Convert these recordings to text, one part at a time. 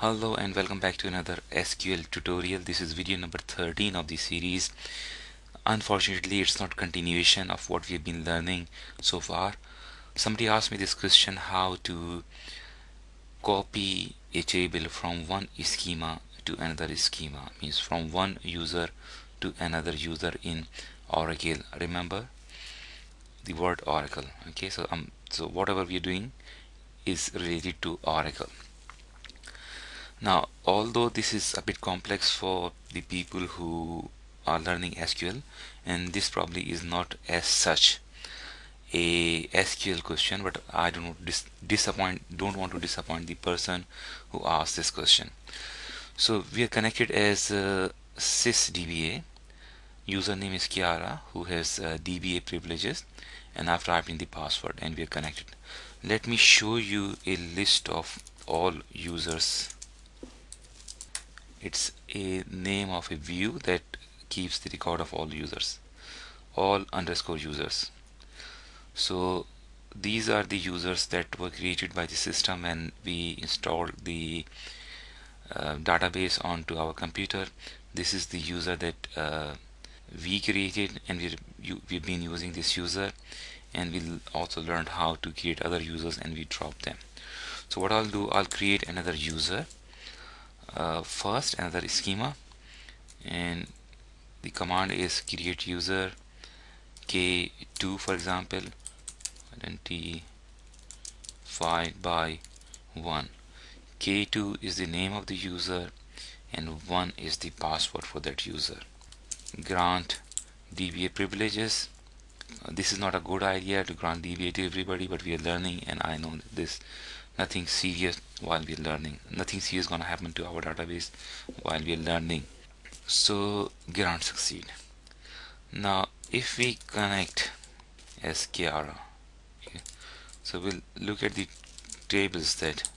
Hello and welcome back to another SQL tutorial. This is video number 13 of the series. Unfortunately, it's not continuation of what we've been learning so far. Somebody asked me this question how to copy a table from one schema to another schema means from one user to another user in Oracle. Remember the word Oracle. Okay, so um, so whatever we're doing is related to Oracle now although this is a bit complex for the people who are learning SQL and this probably is not as such a SQL question but I don't dis disappoint don't want to disappoint the person who asked this question. So we are connected as uh, sysdba. Username is Kiara who has uh, DBA privileges and I've typed in the password and we are connected. Let me show you a list of all users it's a name of a view that keeps the record of all users all underscore users. So these are the users that were created by the system when we installed the uh, database onto our computer. This is the user that uh, we created and we we've been using this user and we'll also learn how to create other users and we drop them. So what I'll do I'll create another user uh, first another schema. And the command is create user k2 for example identified by 1 k2 is the name of the user and 1 is the password for that user. Grant DBA privileges. Uh, this is not a good idea to grant DBA to everybody but we are learning and I know this nothing serious while we're learning. Nothing serious gonna happen to our database while we're learning. So grant succeed. Now if we connect Kiara okay, so we'll look at the tables that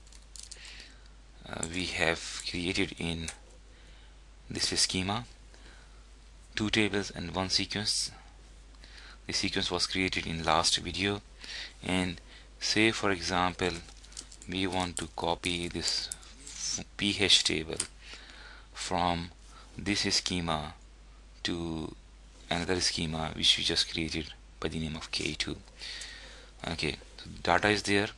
uh, we have created in this schema. Two tables and one sequence. The sequence was created in last video. And say for example we want to copy this ph table from this schema to another schema which we just created by the name of k2 okay so data is there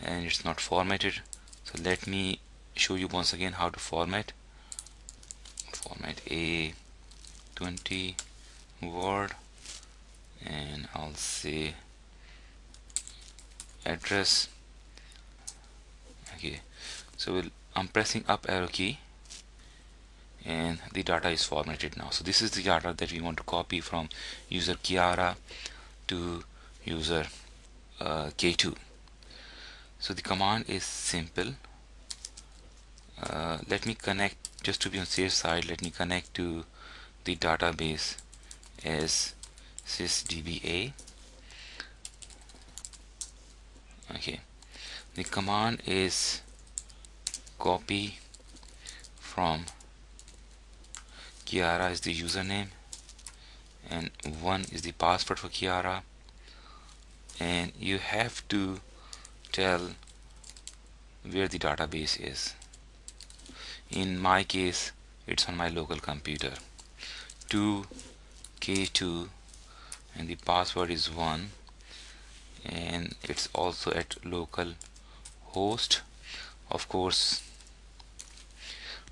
and it's not formatted. So let me show you once again how to format. Format a 20 word and I'll say address okay. So we'll, I'm pressing up arrow key and the data is formatted now. So this is the data that we want to copy from user Kiara to user uh, K2 so the command is simple. Uh, let me connect just to be on safe side let me connect to the database as sysdba. Okay the command is copy from Kiara is the username and one is the password for Kiara. And you have to tell where the database is. In my case it's on my local computer. 2 k2 and the password is 1 and it's also at local host of course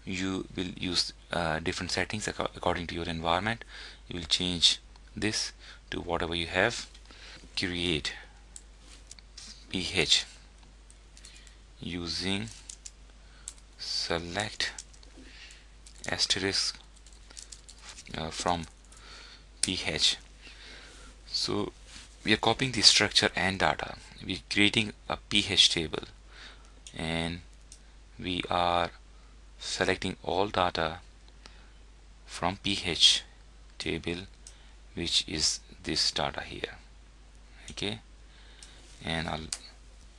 you will use uh, different settings ac according to your environment. You will change this to whatever you have. Create ph using select asterisk uh, from ph. So we are copying the structure and data. We're creating a ph table and we are selecting all data from ph table which is this data here okay? And I'll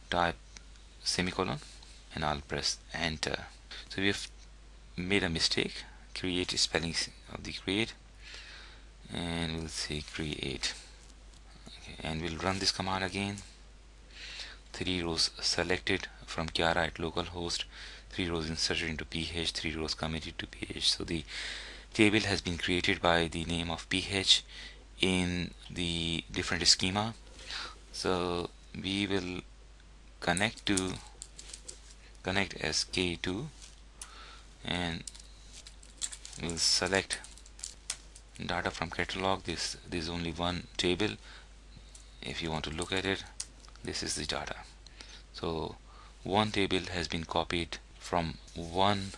type semicolon and I'll press enter. So we have made a mistake. Create spelling of the create. And we'll say create. Okay, and we'll run this command again. Three rows selected from Kiara at localhost three rows inserted into ph three rows committed to ph so the table has been created by the name of ph in the different schema. So we will connect to connect as k2 and we'll select data from catalog. This this is only one table. If you want to look at it this is the data. So one table has been copied from one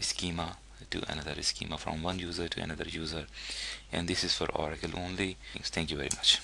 schema to another schema from one user to another user. And this is for Oracle only. Thank you very much